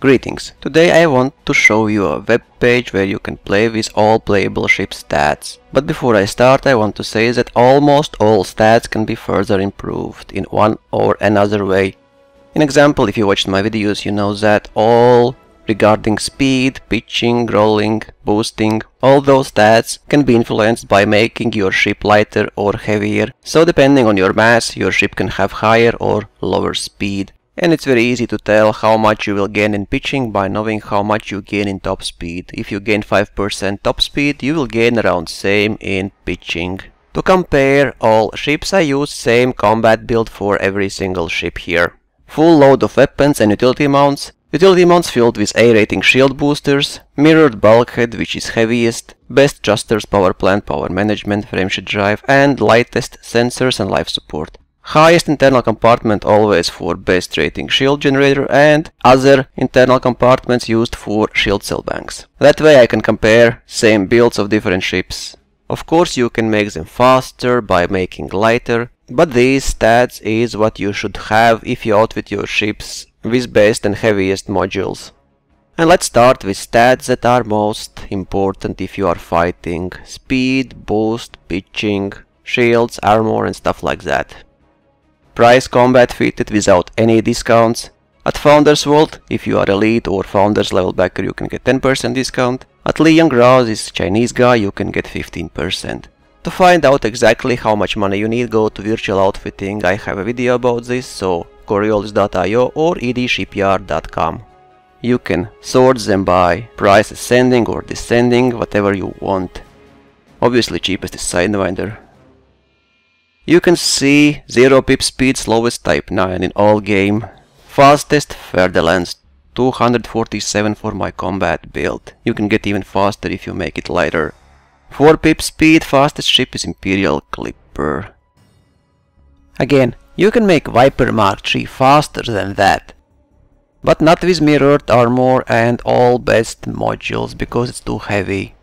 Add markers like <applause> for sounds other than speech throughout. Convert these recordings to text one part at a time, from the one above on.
Greetings! Today I want to show you a web page where you can play with all playable ship stats. But before I start I want to say that almost all stats can be further improved in one or another way. In example, if you watched my videos you know that all regarding speed, pitching, rolling, boosting, all those stats can be influenced by making your ship lighter or heavier. So depending on your mass, your ship can have higher or lower speed and it's very easy to tell how much you will gain in pitching by knowing how much you gain in top speed. If you gain 5% top speed, you will gain around same in pitching. To compare all ships I use same combat build for every single ship here. Full load of weapons and utility mounts, utility mounts filled with A rating shield boosters, mirrored bulkhead which is heaviest, best thrusters power plant power management frameshift drive and lightest sensors and life support highest internal compartment always for best rating shield generator and other internal compartments used for shield cell banks. That way I can compare same builds of different ships. Of course you can make them faster by making lighter, but these stats is what you should have if you outfit your ships with best and heaviest modules. And let's start with stats that are most important if you are fighting. Speed, boost, pitching, shields, armor and stuff like that. Price combat fitted without any discounts. At Founders World, if you are elite or Founders level backer, you can get 10% discount. At Li Yong-Rui, this Chinese guy, you can get 15%. To find out exactly how much money you need, go to Virtual Outfitting, I have a video about this, so Coriolis.io or edshipyard.com. You can sort them by price ascending or descending, whatever you want. Obviously cheapest is Sidewinder, you can see 0 pip speed slowest type 9 in all game. Fastest Fer-de-Lance 247 for my combat build. You can get even faster if you make it lighter. 4 pip speed fastest ship is Imperial Clipper. Again, you can make Viper Mark III faster than that. But not with mirrored armor and all best modules because it's too heavy.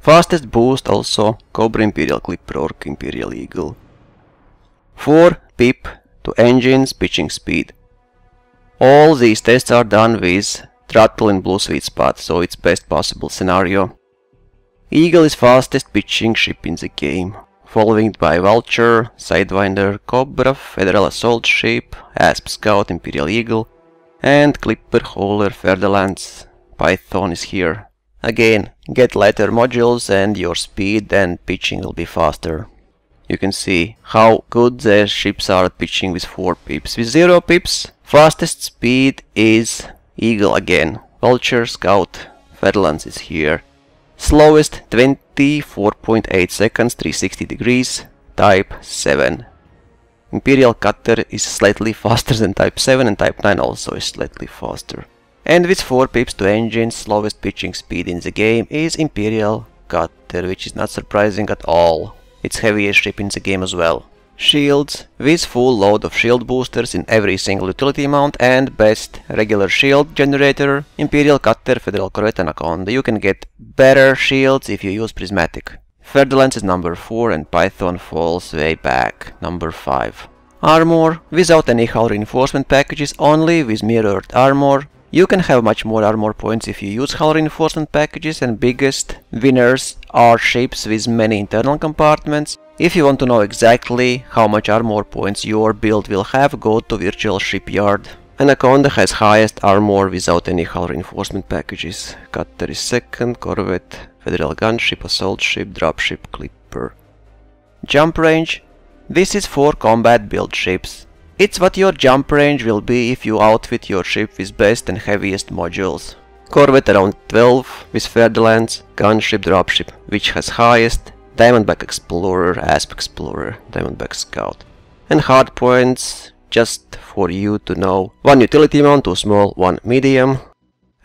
Fastest boost also Cobra Imperial Clipper or Imperial Eagle. 4 pip to engines pitching speed. All these tests are done with throttle in blue sweet spot, so it's best possible scenario. Eagle is fastest pitching ship in the game, followed by Vulture, Sidewinder, Cobra, Federal Assault Ship, Asp Scout, Imperial Eagle, and Clipper Hauler Fer-de-Lance. Python is here. Again, get lighter modules and your speed and pitching will be faster. You can see how good the ships are at pitching with 4 pips. With 0 pips, fastest speed is Eagle again. Vulture, Scout, Fer-de-Lance is here. Slowest 24.8 seconds, 360 degrees, Type 7. Imperial Cutter is slightly <laughs> faster than Type 7 and Type 9 also is slightly faster. And with 4 pips to engine, slowest pitching speed in the game is Imperial Cutter, which is not surprising at all. It's heaviest ship in the game as well. Shields, with full load of shield boosters in every single utility mount and best regular shield generator, Imperial Cutter, Federal Corvette Anaconda. You can get better shields if you use Prismatic. Fer-de-Lance is number 4 and Python falls way back, number 5. Armor, without any hull reinforcement packages, only with mirrored armor, you can have much more armor points if you use hull reinforcement packages and biggest winners are ships with many internal compartments. If you want to know exactly how much armor points your build will have, go to Virtual Shipyard. Anaconda has highest armor without any hull reinforcement packages. Cutter is second, Corvette, Federal Gunship, Assault Ship, Dropship, Clipper. Jump range. This is for combat build ships. It's what your jump range will be if you outfit your ship with best and heaviest modules. Corvette around 12 with Fer-de-Lance, Gunship Dropship, which has highest, Diamondback Explorer, Asp Explorer, Diamondback Scout. And hard points, just for you to know. One utility mount, two small, one medium.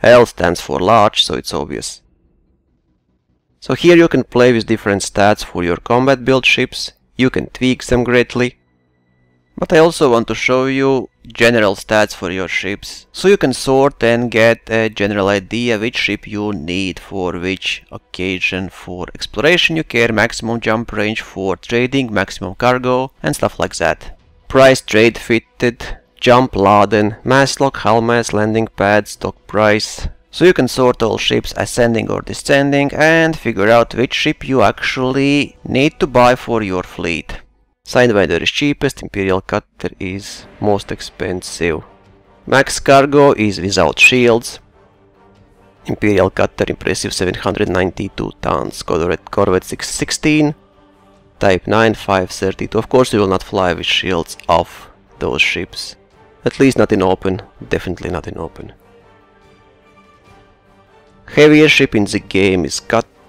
L stands for large, so it's obvious. So here you can play with different stats for your combat build ships, you can tweak them greatly, but I also want to show you general stats for your ships, so you can sort and get a general idea which ship you need for which occasion. For exploration you care maximum jump range, for trading maximum cargo and stuff like that. Price trade fitted, jump laden, mass lock, hull mass, landing pads, stock price. So you can sort all ships ascending or descending and figure out which ship you actually need to buy for your fleet. Sidewinder is cheapest, Imperial Cutter is most expensive. Max Cargo is without shields. Imperial Cutter impressive 792 tons, Corvette, Corvette 616, Type 9 532. Of course you will not fly with shields off those ships. At least not in open, definitely not in open. Heavier ship in the game is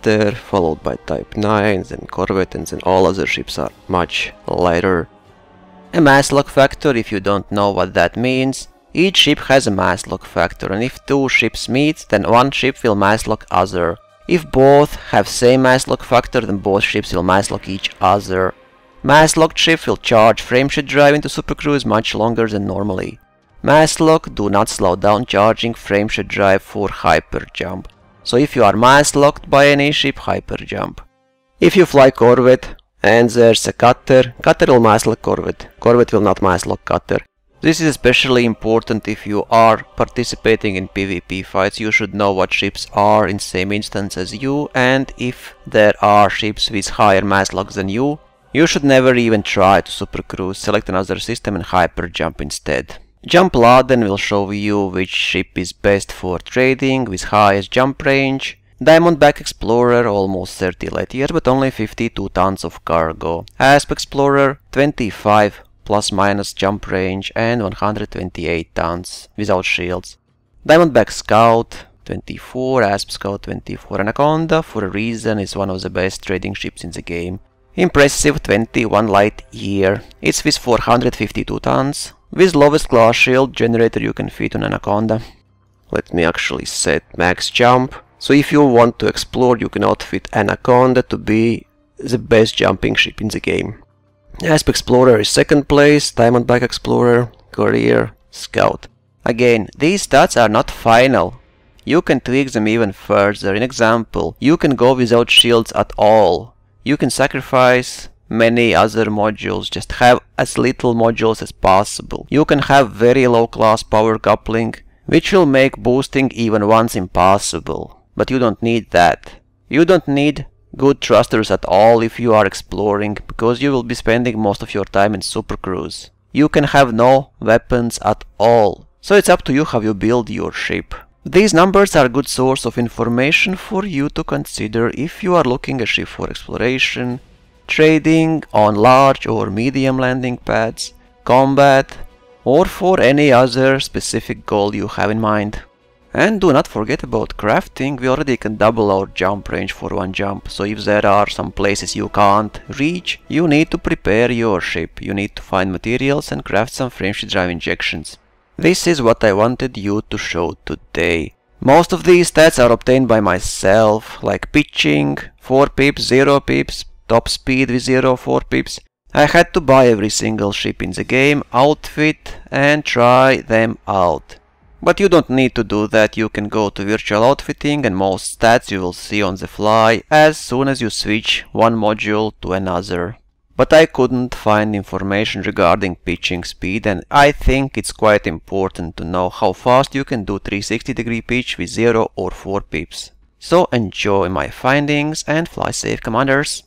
Cutter, followed by Type 9, then Corvette and then all other ships are much lighter. A mass lock factor, if you don't know what that means, each ship has a mass lock factor and if two ships meet, then one ship will mass lock other. If both have same mass lock factor, then both ships will mass lock each other. Mass locked ship will charge frameshift drive into supercruise much longer than normally. Mass lock do not slow down charging frameshift drive for hyper jump. So if you are mass locked by any ship, hyper jump. If you fly Corvette and there's a cutter, cutter will mass lock Corvette. Corvette will not mass lock cutter. This is especially important if you are participating in PvP fights, you should know what ships are in same instance as you and if there are ships with higher mass locks than you, you should never even try to supercruise, select another system and hyper jump instead. Jump Laden will show you which ship is best for trading with highest jump range. Diamondback Explorer almost 30 light years but only 52 tons of cargo. Asp Explorer 25 plus minus jump range and 128 tons without shields. Diamondback Scout 24, Asp Scout 24, Anaconda for a reason is one of the best trading ships in the game. Impressive 21 light year. It's with 452 tons. With lowest class shield generator you can fit on Anaconda. Let me actually set max jump. So if you want to explore you can outfit Anaconda to be the best jumping ship in the game. Asp Explorer is second place, Diamondback Explorer, Courier, Scout. Again, these stats are not final. You can tweak them even further. In example, you can go without shields at all. You can sacrifice many other modules, just have as little modules as possible. You can have very low class power coupling, which will make boosting even once impossible. But you don't need that. You don't need good thrusters at all if you are exploring, because you will be spending most of your time in supercruise. You can have no weapons at all, so it's up to you how you build your ship. These numbers are a good source of information for you to consider if you are looking a ship for exploration, trading on large or medium landing pads, combat, or for any other specific goal you have in mind. And do not forget about crafting, we already can double our jump range for one jump, so if there are some places you can't reach, you need to prepare your ship, you need to find materials and craft some frameshift drive injections. This is what I wanted you to show today. Most of these stats are obtained by myself, like pitching, 4 pips, 0 pips, top speed with 0, 4 pips. I had to buy every single ship in the game, outfit and try them out. But you don't need to do that, you can go to virtual outfitting and most stats you will see on the fly as soon as you switch one module to another. But I couldn't find information regarding pitching speed and I think it's quite important to know how fast you can do 360 degree pitch with 0 or 4 pips. So enjoy my findings and fly safe commanders!